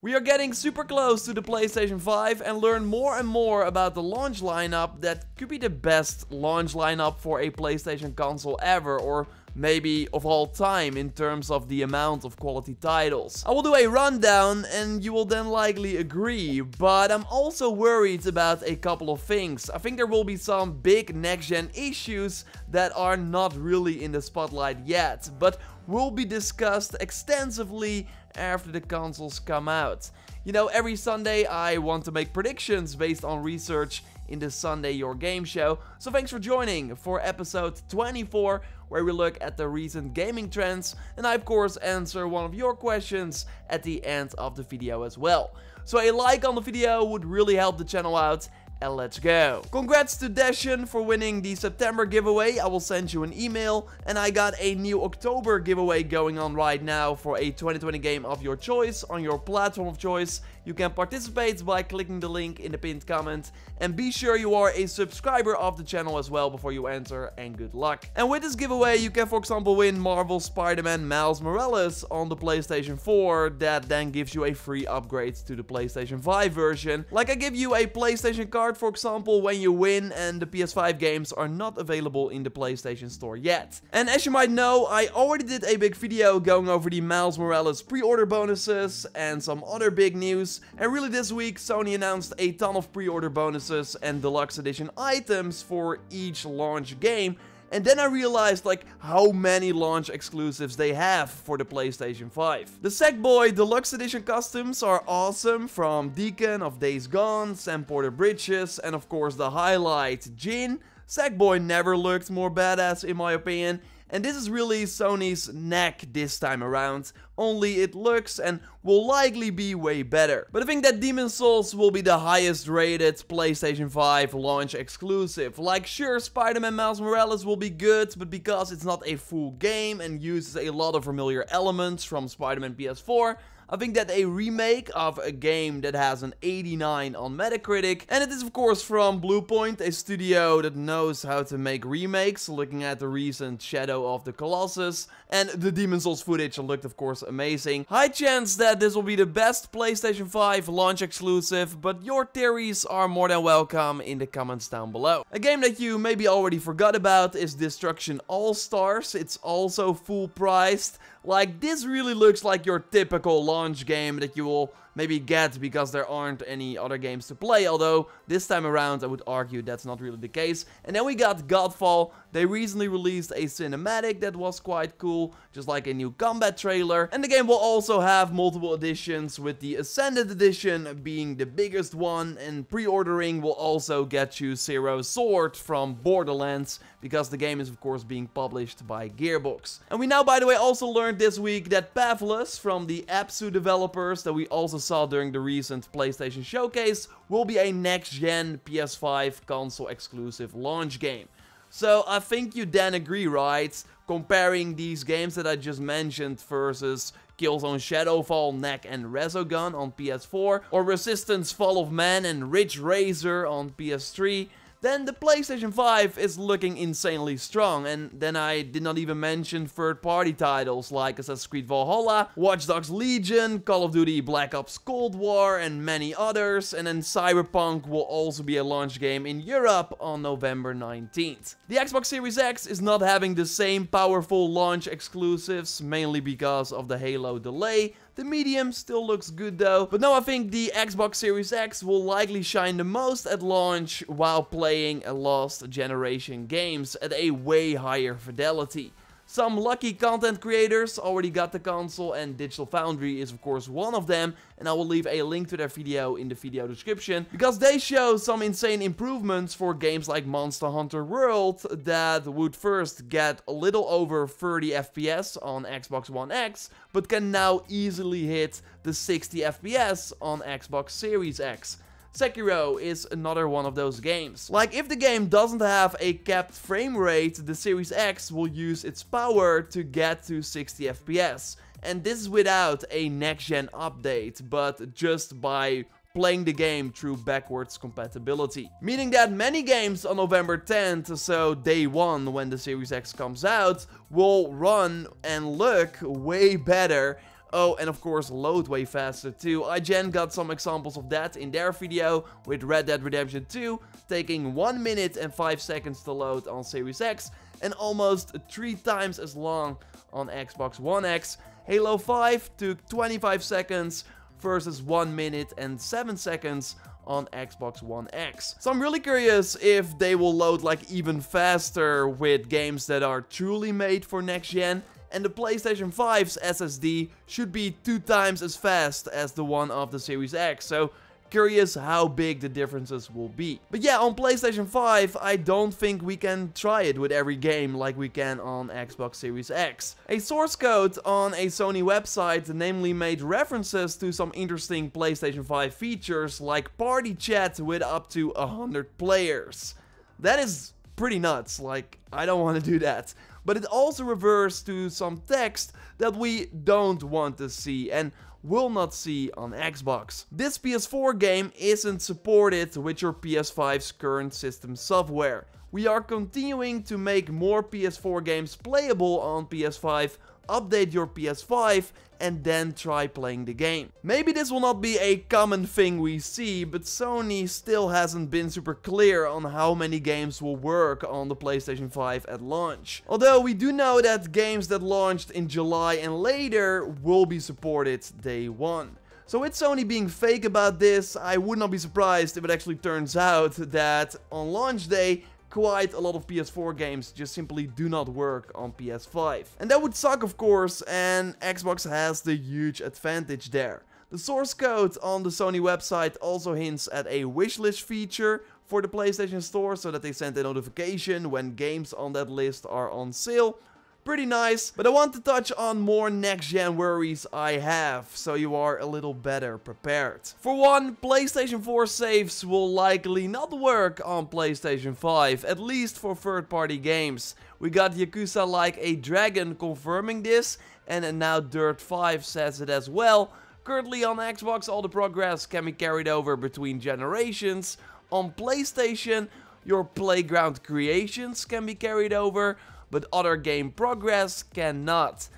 We are getting super close to the PlayStation 5 and learn more and more about the launch lineup that could be the best launch lineup for a PlayStation console ever or maybe of all time in terms of the amount of quality titles. I will do a rundown and you will then likely agree, but I'm also worried about a couple of things. I think there will be some big next-gen issues that are not really in the spotlight yet, but will be discussed extensively after the consoles come out. You know, every Sunday I want to make predictions based on research in the Sunday Your Game Show. So thanks for joining for episode 24 where we look at the recent gaming trends and I of course answer one of your questions at the end of the video as well. So a like on the video would really help the channel out and let's go. Congrats to Dashian for winning the September giveaway. I will send you an email. And I got a new October giveaway going on right now for a 2020 game of your choice on your platform of choice. You can participate by clicking the link in the pinned comment. And be sure you are a subscriber of the channel as well before you enter and good luck. And with this giveaway you can for example win Marvel Spider-Man Miles Morales on the PlayStation 4 that then gives you a free upgrade to the PlayStation 5 version. Like I give you a PlayStation card for example when you win and the PS5 games are not available in the PlayStation Store yet. And as you might know I already did a big video going over the Miles Morales pre-order bonuses and some other big news and really this week Sony announced a ton of pre-order bonuses and deluxe edition items for each launch game. And then I realized like how many launch exclusives they have for the PlayStation 5. The Sackboy Deluxe Edition costumes are awesome from Deacon of Days Gone, Sam Porter Bridges and of course the highlight Jin. Sackboy never looked more badass in my opinion and this is really Sony's Knack this time around, only it looks and will likely be way better. But I think that Demon's Souls will be the highest rated PlayStation 5 launch exclusive. Like sure, Spider-Man Miles Morales will be good, but because it's not a full game and uses a lot of familiar elements from Spider-Man PS4, I think that a remake of a game that has an 89 on Metacritic, and it is of course from Bluepoint, a studio that knows how to make remakes, looking at the recent Shadow of the Colossus, and the Demon's Souls footage looked of course amazing. High chance that this will be the best PlayStation 5 launch exclusive, but your theories are more than welcome in the comments down below. A game that you maybe already forgot about is Destruction All-Stars, it's also full priced, like, this really looks like your typical launch game that you will maybe get because there aren't any other games to play, although this time around I would argue that's not really the case. And then we got Godfall, they recently released a cinematic that was quite cool, just like a new combat trailer, and the game will also have multiple editions with the Ascended Edition being the biggest one, and pre-ordering will also get you Zero Sword from Borderlands, because the game is of course being published by Gearbox. And we now by the way also learned this week that Pathless from the Abzu developers that we also saw during the recent PlayStation Showcase will be a next-gen PS5 console exclusive launch game. So I think you then agree, right? Comparing these games that I just mentioned versus Killzone Shadowfall, Knack and Resogun on PS4, or Resistance Fall of Man and Ridge Racer on PS3, then the PlayStation 5 is looking insanely strong. And then I did not even mention third-party titles like Assassin's Creed Valhalla, Watch Dogs Legion, Call of Duty Black Ops Cold War, and many others. And then Cyberpunk will also be a launch game in Europe on November 19th. The Xbox Series X is not having the same powerful launch exclusives, mainly because of the Halo delay, the medium still looks good though, but no, I think the Xbox Series X will likely shine the most at launch while playing a lost generation games at a way higher fidelity. Some lucky content creators already got the console and Digital Foundry is of course one of them and I will leave a link to their video in the video description because they show some insane improvements for games like Monster Hunter World that would first get a little over 30 FPS on Xbox One X but can now easily hit the 60 FPS on Xbox Series X. Sekiro is another one of those games. Like, if the game doesn't have a capped frame rate, the Series X will use its power to get to 60 FPS. And this is without a next-gen update, but just by playing the game through backwards compatibility. Meaning that many games on November 10th, so day 1 when the Series X comes out, will run and look way better Oh, and of course load way faster too. IGN got some examples of that in their video with Red Dead Redemption 2 taking 1 minute and 5 seconds to load on Series X and almost 3 times as long on Xbox One X. Halo 5 took 25 seconds versus 1 minute and 7 seconds on Xbox One X. So I'm really curious if they will load like even faster with games that are truly made for next gen and the PlayStation 5's SSD should be two times as fast as the one of the Series X. So Curious how big the differences will be. But yeah, on PlayStation 5, I don't think we can try it with every game like we can on Xbox Series X. A source code on a Sony website namely made references to some interesting PlayStation 5 features like party chat with up to 100 players. That is pretty nuts, like I don't want to do that. But it also refers to some text that we don't want to see and will not see on Xbox. This PS4 game isn't supported with your PS5's current system software. We are continuing to make more PS4 games playable on PS5 update your PS5 and then try playing the game. Maybe this will not be a common thing we see, but Sony still hasn't been super clear on how many games will work on the PlayStation 5 at launch. Although we do know that games that launched in July and later will be supported day one. So with Sony being fake about this, I would not be surprised if it actually turns out that on launch day, quite a lot of PS4 games just simply do not work on PS5. And that would suck of course, and Xbox has the huge advantage there. The source code on the Sony website also hints at a wishlist feature for the PlayStation Store so that they send a notification when games on that list are on sale pretty nice. But I want to touch on more next-gen worries I have, so you are a little better prepared. For one, PlayStation 4 saves will likely not work on PlayStation 5, at least for third-party games. We got Yakuza Like a Dragon confirming this, and now Dirt 5 says it as well. Currently on Xbox, all the progress can be carried over between generations. On PlayStation, your playground creations can be carried over but other game progress cannot.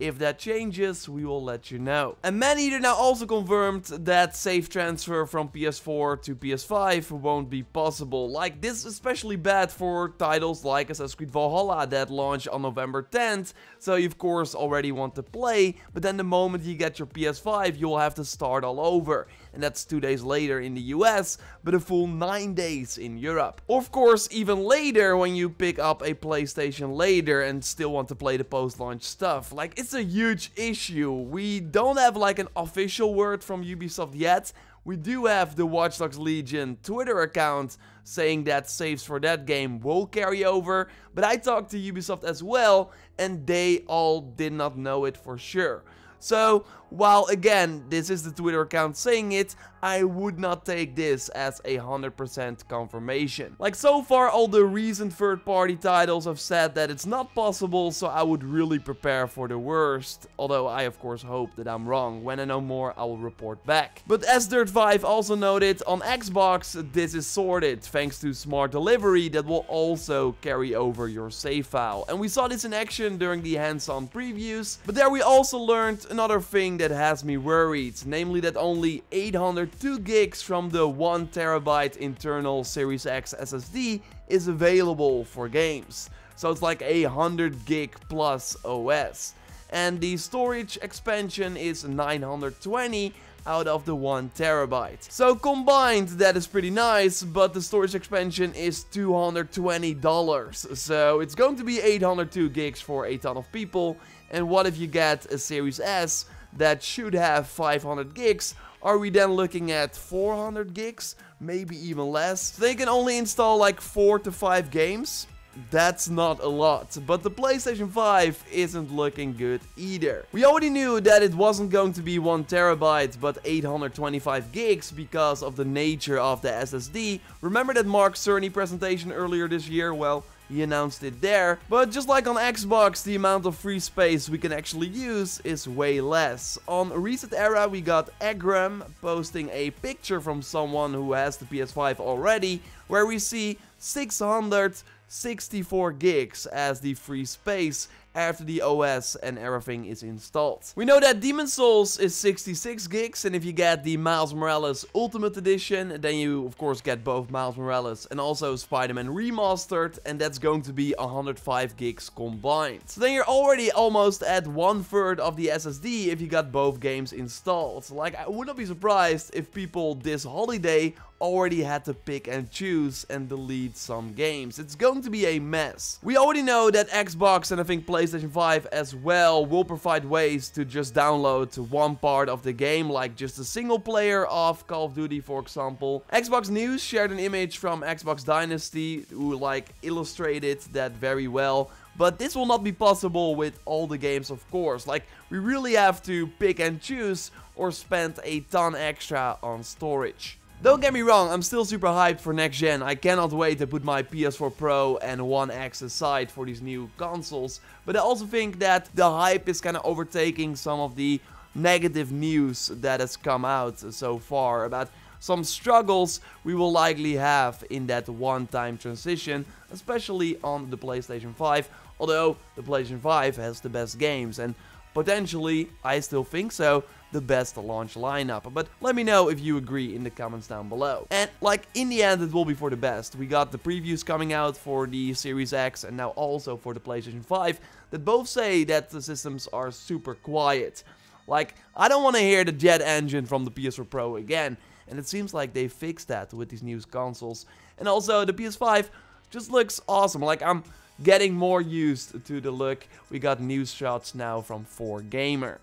If that changes, we will let you know. And Maneater now also confirmed that save transfer from PS4 to PS5 won't be possible. Like, this is especially bad for titles like Assassin's Creed Valhalla that launch on November 10th, so you of course already want to play, but then the moment you get your PS5, you'll have to start all over and that's two days later in the US, but a full nine days in Europe. Of course, even later when you pick up a PlayStation later and still want to play the post-launch stuff. Like, it's a huge issue. We don't have like an official word from Ubisoft yet, we do have the Watch Dogs Legion Twitter account saying that saves for that game will carry over, but I talked to Ubisoft as well and they all did not know it for sure. So, while again, this is the Twitter account saying it, I would not take this as a 100% confirmation. Like so far, all the recent third-party titles have said that it's not possible, so I would really prepare for the worst. Although I of course hope that I'm wrong. When I know more, I will report back. But as Dirt5 also noted, on Xbox, this is sorted thanks to smart delivery that will also carry over your save file. And we saw this in action during the hands-on previews, but there we also learned another thing that has me worried, namely that only 802 gigs from the 1 terabyte internal Series X SSD is available for games. So it's like a 100 gig plus OS. And the storage expansion is 920 out of the 1 terabyte. So combined that is pretty nice, but the storage expansion is $220. So it's going to be 802 gigs for a ton of people. And what if you get a Series S that should have 500 gigs, are we then looking at 400 gigs? Maybe even less? They can only install like 4 to 5 games? That's not a lot, but the PlayStation 5 isn't looking good either. We already knew that it wasn't going to be 1TB but 825 gigs because of the nature of the SSD. Remember that Mark Cerny presentation earlier this year? Well, he announced it there. But just like on Xbox, the amount of free space we can actually use is way less. On ResetEra, we got Agram posting a picture from someone who has the PS5 already, where we see 664 gigs as the free space after the OS and everything is installed. We know that Demon Souls is 66 gigs and if you get the Miles Morales Ultimate Edition then you of course get both Miles Morales and also Spider-Man Remastered and that's going to be 105 gigs combined. So then you're already almost at one third of the SSD if you got both games installed. Like I would not be surprised if people this holiday already had to pick and choose and delete some games. It's going to be a mess. We already know that Xbox and I think PlayStation 5 as well will provide ways to just download one part of the game, like just a single player of Call of Duty for example. Xbox News shared an image from Xbox Dynasty who like illustrated that very well. But this will not be possible with all the games of course, like we really have to pick and choose or spend a ton extra on storage. Don't get me wrong, I'm still super hyped for next gen. I cannot wait to put my PS4 Pro and One X aside for these new consoles. But I also think that the hype is kind of overtaking some of the negative news that has come out so far about some struggles we will likely have in that one-time transition, especially on the PlayStation 5, although the PlayStation 5 has the best games and potentially, I still think so, the best launch lineup. But let me know if you agree in the comments down below. And like in the end it will be for the best. We got the previews coming out for the Series X and now also for the PlayStation 5 that both say that the systems are super quiet. Like, I don't want to hear the jet engine from the PS4 Pro again. And it seems like they fixed that with these new consoles. And also, the PS5 just looks awesome. Like, I'm getting more used to the look. We got news shots now from 4Gamer.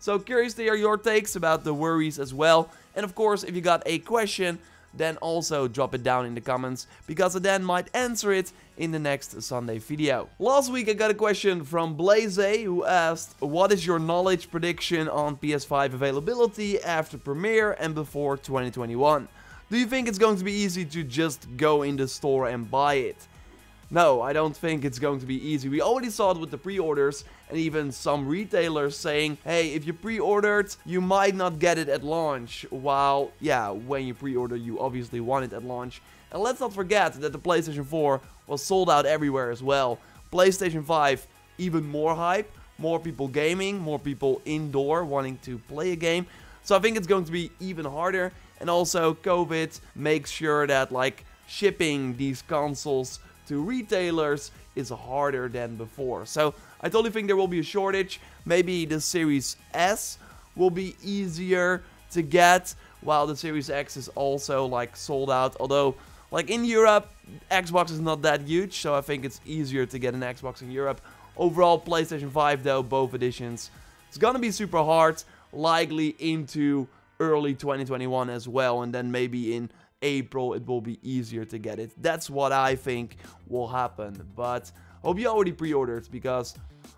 So curious to hear your takes about the worries as well. And of course, if you got a question, then also drop it down in the comments, because I then might answer it in the next Sunday video. Last week I got a question from Blaze who asked, what is your knowledge prediction on PS5 availability after premiere and before 2021? Do you think it's going to be easy to just go in the store and buy it? No, I don't think it's going to be easy. We already saw it with the pre-orders and even some retailers saying, hey, if you pre-ordered, you might not get it at launch. While, yeah, when you pre-order, you obviously want it at launch. And let's not forget that the PlayStation 4 was sold out everywhere as well. PlayStation 5, even more hype, more people gaming, more people indoor wanting to play a game. So I think it's going to be even harder. And also COVID makes sure that like shipping these consoles to retailers is harder than before. So I totally think there will be a shortage. Maybe the Series S will be easier to get, while the Series X is also like sold out. Although, like in Europe, Xbox is not that huge, so I think it's easier to get an Xbox in Europe. Overall, PlayStation 5 though, both editions, it's gonna be super hard, likely into early 2021 as well, and then maybe in April it will be easier to get it. That's what I think will happen. But hope you already pre-ordered because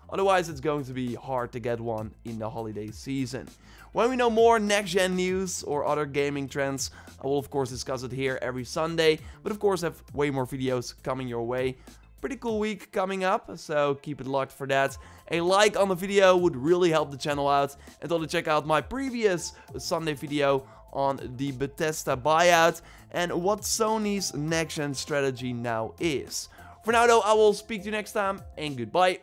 otherwise it's going to be hard to get one in the holiday season. When we know more next-gen news or other gaming trends, I will of course discuss it here every Sunday, but of course have way more videos coming your way. Pretty cool week coming up, so keep it locked for that. A like on the video would really help the channel out, and also check out my previous Sunday video on the Bethesda buyout and what Sony's next-gen strategy now is. For now though, I will speak to you next time and goodbye.